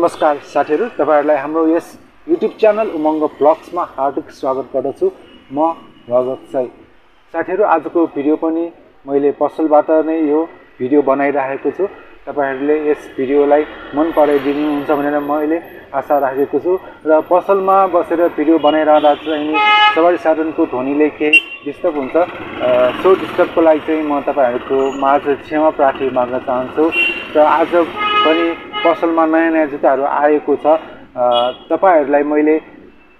नमस्कार साथीहरू तपाईँहरूलाई हाम्रो यस युट्युब च्यानल उमङ्ग ब्लग्समा हार्दिक स्वागत गर्दछु। म भगत साई। साथीहरू आजको भिडियो पनि मैले पसलबाट नै यो भिडियो बनाइराखेको छु। तपाईँहरूले यस भिडियोलाई मन पराइदिनुहुन्छ भनेर मैले आशा राखेको छु। र पसलमा बसेर भिडियो बनाइरहँदा चाहिँ सवारी साधनको ध्वनिले केही डिस्टर्ब हुन्छ। सो डिस्टर्बको लागि चाहिँ म तपाईँहरूको माझ क्षमा प्रार्थी माग्न चाहन्छु। र आज पनि पसलमा नयाँ नयाँ जुत्ताहरू आएको छ। तपाईँहरूलाई मैले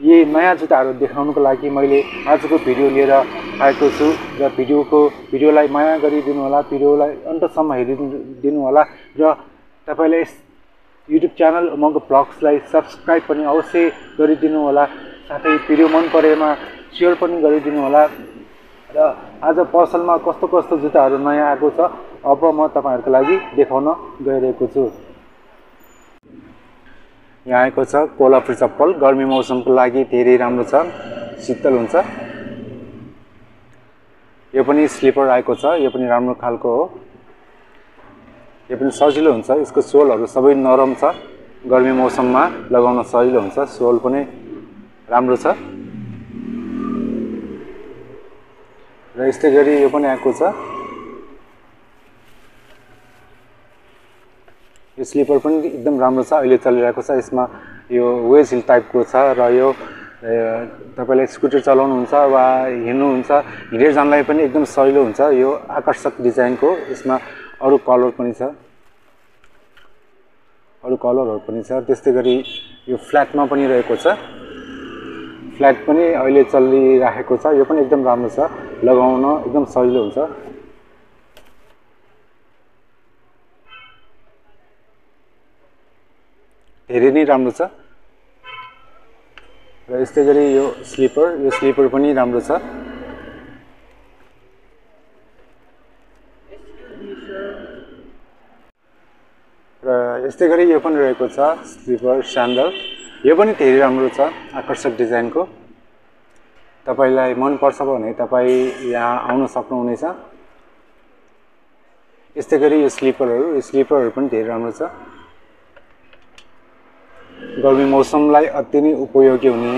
यही नयाँ जुत्ताहरू देखाउनुको लागि मैले आजको भिडियो लिएर आएको छु र भिडियोको भिडियोलाई माया गरिदिनु होला भिडियोलाई अन्तसम्म हेरिदिनु होला र तपाईँले यस युट्युब च्यानल उमङ्ग ब्लग्सलाई सब्सक्राइब पनि अवश्य गरिदिनु होला साथै भिडियो मन परेमा सेयर पनि गरिदिनु होला र आज पसलमा कस्तो कस्तो जुत्ताहरू नयाँ आएको छ अब म तपाईँहरूको लागि देखाउन गइरहेको छु। यहाँ आएको छ कोलाफ्री चप्पल। गर्मी मौसमको लागि धेरै राम्रो छ। शीतल हुन्छ। यो पनि स्लिपर आएको छ। यो पनि राम्रो खालको हो। यो पनि सजिलो हुन्छ। यसको सोलहरू सबै नरम छ। गर्मी मौसममा लगाउन सजिलो हुन्छ। सोल पनि राम्रो छ। र यस्तै गरी यो पनि आएको छ। यो स्लिपर पनि एकदम राम्रो छ अहिले चलिरहेको छ। यसमा यो वेज हिल टाइपको छ र यो तपाईँले स्कुटर चलाउनुहुन्छ वा हिँड्नुहुन्छ हिँडेर जानलाई पनि एकदम सजिलो हुन्छ यो आकर्षक डिजाइनको। यसमा अरू कलर पनि छ। अरू कलरहरू पनि छ। त्यस्तै गरी यो फ्ल्याटमा पनि रहेको छ। फ्ल्याट पनि अहिले चलिराखेको छ। यो पनि एकदम राम्रो छ। लगाउन एकदम सजिलो हुन्छ। धेरै नै राम्रो छ। र यस्तै गरी यो स्लिपर यो स्लिपर पनि राम्रो छ। र यस्तै गरी यो पनि रहेको छ स्लिपर स्यान्डल। यो पनि धेरै राम्रो छ आकर्षक डिजाइनको। तपाईँलाई मनपर्छ भने तपाईँ यहाँ आउन सक्नुहुनेछ। यस्तै गरी यो स्लिपरहरू यो स्लिपरहरू पनि धेरै राम्रो छ। गर्मी मौसमलाई अति नै उपयोगी हुने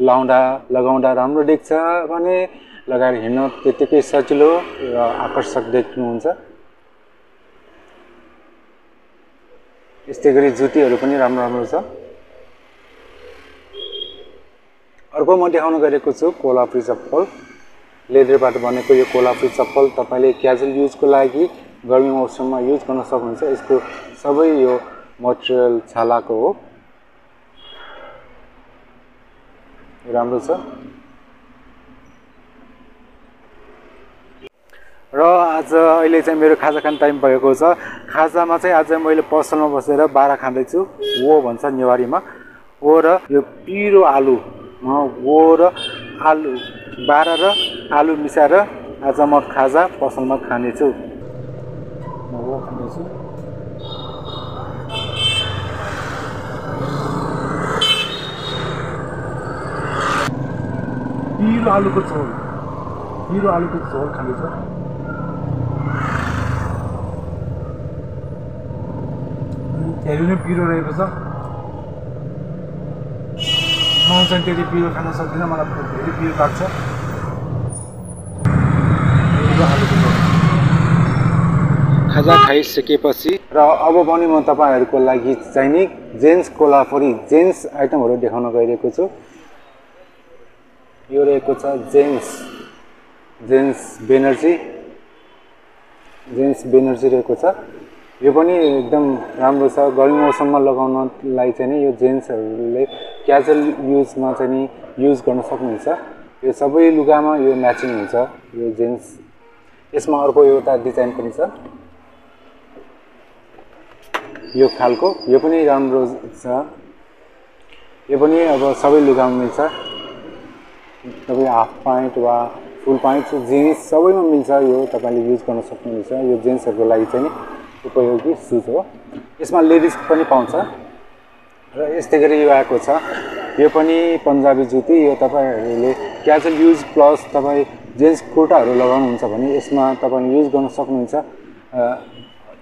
लाउँदा लगाउँदा राम्रो देख्छ भने लगाएर हिँड्न त्यत्तिकै सजिलो र आकर्षक देख्नुहुन्छ। यस्तै गरी जुतीहरू पनि राम्रो राम्रो छ। अर्को म देखाउन गएको छु कोलाफ्री चप्पल। लेदरबाट बनेको यो कोलाफ्री चप्पल तपाईँले क्याजुअल युजको लागि गर्मी मौसममा युज गर्न सक्नुहुन्छ। यसको सबै यो मटेरियल छालाको हो। राम्रो छ र आज अहिले चाहिँ मेरो खाजा खाने टाइम भएको छ। खाजामा चाहिँ आज मैले पसलमा बसेर बाह्र खाँदैछु। वो भन्छ नेवारीमा। वो र यो पिरो आलु। वो र आलु। बाह्र र आलु मिसाएर आज म खाजा पसलमा खानेछु। म वो पिरो आलुको झोल पिरो आलुको झोल खाँदैछ धेरै नै पिरो रहेको छ। म चाहिँ त्यति पिरो खान सक्दिनँ मलाई धेरै पिरो लाग्छ। खाजा खाइसकेपछि र अब पनि म तपाईँहरूको लागि चाहिँ नि जेन्स कोलाफरी जेन्स आइटमहरू देखाउन गइरहेको छु। यो रहेको छ gents gents Banerjee. Gents Banerjee रहेको छ। यो पनि एकदम राम्रो छ। गर्मी मौसममा लगाउनलाई चाहिँ नि यो जेन्सहरूले क्याजुअल युजमा चाहिँ नि युज गर्न सक्नुहुन्छ। यो सबै लुगामा यो म्याचिङ हुन्छ यो जेन्स यसमा अर्को एउटा डिजाइन पनि छ। यो खालको। यो पनि राम्रो छ। यो पनि अब सबै लुगामा मिल्छ। तपाईँ हाफ प्यान्ट वा फुल प्यान्ट जिन्स सबैमा मिल्छ यो तपाईँले युज गर्न सक्नुहुनेछ। यो जेन्ट्सहरूको लागि चाहिँ उपयोगी सुज हो। यसमा लेडिज पनि पाउँछ। र यस्तै गरी यो आएको छ। यो पनि पन्जाबी जुत्ती यो तपाईँहरूले क्याजुअल युज प्लस तपाईँ जेन्ट्स कुर्ताहरू लगाउनुहुन्छ भने यसमा तपाईँले युज गर्न सक्नुहुन्छ।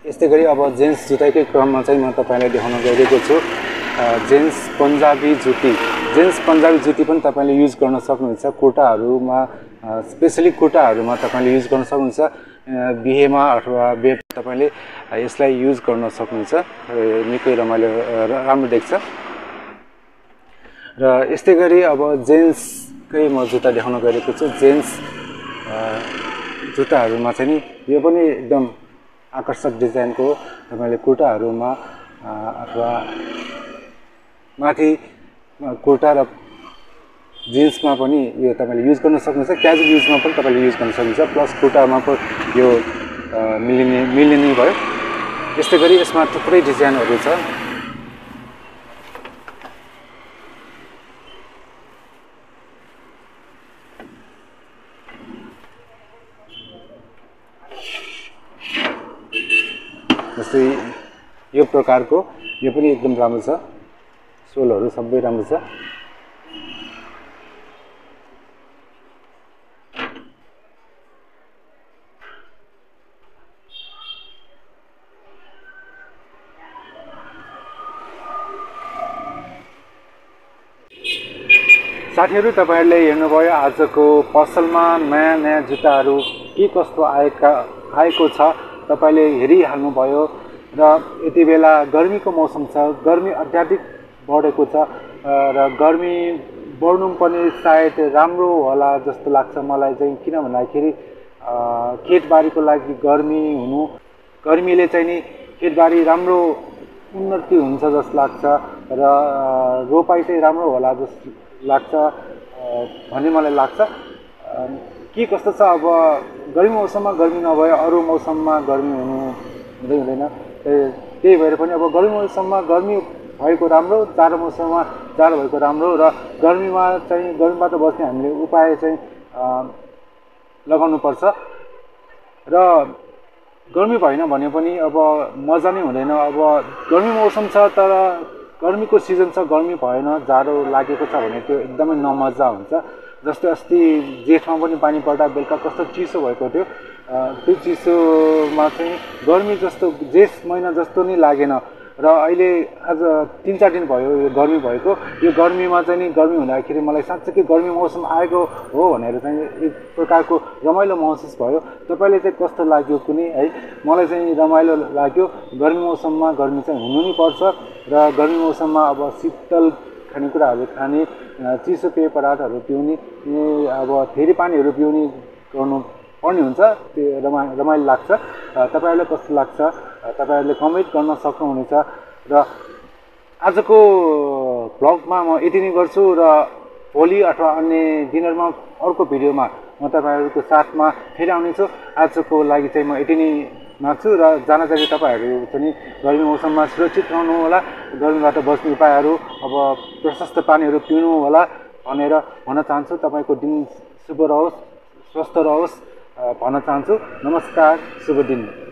यस्तै गरी अब जेन्ट्स जुत्ताकै क्रममा चाहिँ म तपाईँलाई देखाउन गइरहेको छु। जेन्ट्स पन्जाबी जुत्ती जेन्ट्स पन्जाबी जुत्ती पनि तपाईँले युज गर्न सक्नुहुन्छ। कुर्ताहरूमा स्पेसली कुर्ताहरूमा तपाईँले युज गर्न सक्नुहुन्छ। बिहेमा अथवा बे तपाईँले यसलाई युज गर्न सक्नुहुन्छ। निकै रमाइलो राम्रो देख्छ। र यस्तै गरी अब जेन्ट्सकै म जुत्ता देखाउन गइरहेको छु। जेन्ट्स जुत्ताहरूमा चाहिँ नि यो पनि एकदम आकर्षक डिजाइनको तपाईँले कुर्ताहरूमा अथवा माथि कुर्ता र जिन्समा पनि यो तपाईँले युज गर्न सक्नुहुन्छ। क्याजुअल युजमा पनि तपाईँले युज गर्न सक्नुहुन्छ। प्लस कुर्तामा पनि यो मिलिने मिलिने भयो। यस्तै गरी यसमा थुप्रै डिजाइनहरू छ। जस्तै यो प्रकारको यो पनि एकदम राम्रो छ। सोलहरू सबै राम्रो छ साथीहरू तपाईँहरूले हेर्नुभयो आजको पसलमा नयाँ नयाँ जुत्ताहरू के कस्तो आएका आएको छ तपाईँले हेरिहाल्नुभयो र यति बेला गर्मीको मौसम छ गर्मी अत्याधिक बढेको छ। र गर्मी बढ्नु पनि सायद राम्रो होला जस्तो लाग्छ मलाई चाहिँ किन भन्दाखेरि खेतबारीको लागि गर्मी हुनु गर्मीले चाहिँ नि खेतबारी राम्रो उन्नति हुन्छ जस्तो लाग्छ र रोपाइ चाहिँ राम्रो होला जस्तो लाग्छ भन्ने मलाई लाग्छ। के कस्तो छ अब गर्मी मौसममा गर्मी नभए अरू मौसममा गर्मी हुनु हुँदै हुँदैन। त्यही भएर पनि अब गर्मी मौसममा गर्मी भएको राम्रो जाडो मौसममा जाडो भएको राम्रो र गर्मीमा चाहिँ गर्मीबाट बस्ने हामीले उपाय चाहिँ लगाउनुपर्छ। र गर्मी भएन भने पनि अब मजा नै हुँदैन। अब गर्मी मौसम छ तर गर्मीको सिजन छ गर्मी भएन जाडो लागेको छ भने त्यो एकदमै नमजा हुन्छ। जस्तै अस्ति जेठमा पनि पानी पर्दा बेलुका कस्तो चिसो भएको थियो। त्यो चिसोमा चाहिँ गर्मी जस्तो जेठ महिना जस्तो नै लागेन। र अहिले आज तिन चार दिन भयो यो गर्मी भएको। यो गर्मीमा चाहिँ नि गर्मी हुँदाखेरि मलाई साँच्चैकै गर्मी मौसम आएको हो भनेर चाहिँ एक प्रकारको रमाइलो महसुस भयो। तपाईँले चाहिँ कस्तो लाग्यो कुनै है? मलाई चाहिँ रमाइलो लाग्यो। गर्मी मौसममा गर्मी चाहिँ हुनु नै पर्छ र गर्मी मौसममा अब शीतल खानेकुराहरू खाने चिसो पेय पदार्थहरू पिउने अब फेरि पानीहरू पिउने गर्नु पर्ने हुन्छ। त्यो रमा रमाइलो लाग्छ। तपाईँहरूलाई कस्तो लाग्छ? तपाईँहरूले कमेन्ट गर्न सक्नुहुनेछ र आजको भ्लगमा म यति नै गर्छु र भोलि अथवा अन्य दिनहरूमा अर्को भिडियोमा म तपाईँहरूको साथमा फेरि आउनेछु। आजको लागि चाहिँ म यति नै माग्छु र जान चाहिँ तपाईँहरू पनि गर्मी मौसममा सुरक्षित रहनु होला गर्मीबाट बस्ने उपायहरू अब प्रशस्त पानीहरू पिउनु होला भनेर भन्न चाहन्छु। तपाईँको दिन शुभ रहोस् स्वस्थ रहोस् भन्न चाहन्छु। नमस्कार शुभ दिन।